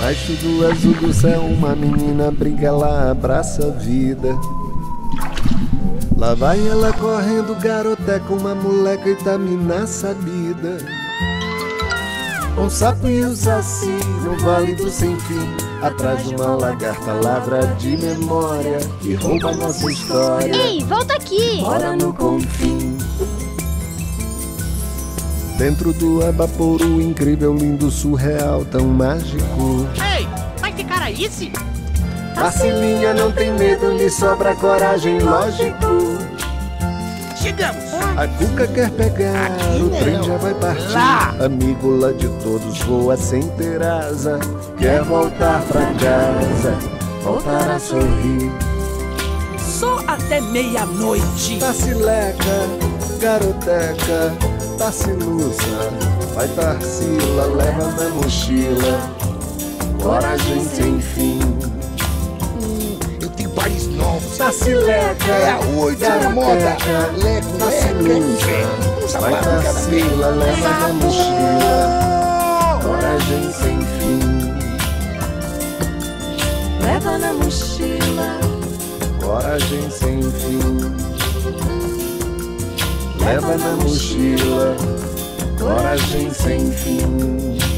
Baixo do azul do céu, uma menina brinca, ela abraça a vida. Lá vai ela correndo, garoteca, uma moleca Itamina sabida. Um sapo e um saci no vale do sem fim. Atrás de uma lagarta ladra de memória que rouba nossa história. Ei, volta aqui! Mora no confim. Dentro do abaporu incrível, lindo, surreal, tão mágico. Ei, vai ficar aí, se? Marcelinha não tem medo, lhe sobra coragem, lógico. Chegamos! A Cuca quer pegar, Aqui o não. trem já vai partir. Lá. Amigo lá de todos voa sem ter asa. Quer voltar pra casa, voltar a sorrir. Só até meia-noite. Tarcileca, garoteca, Tarciluça. Vai Tarsila, leva na mochila. Coragem sem fim. Eu tenho país novos. Tarcileca, É a oito, é a moda. garoteca, Leco, Tarciluça. Um Vai. Tarsila, leva na mochila. Coragem sem fim. Leva na mochila, Coragem sem fim. Leva na mochila. Coragem sem fim.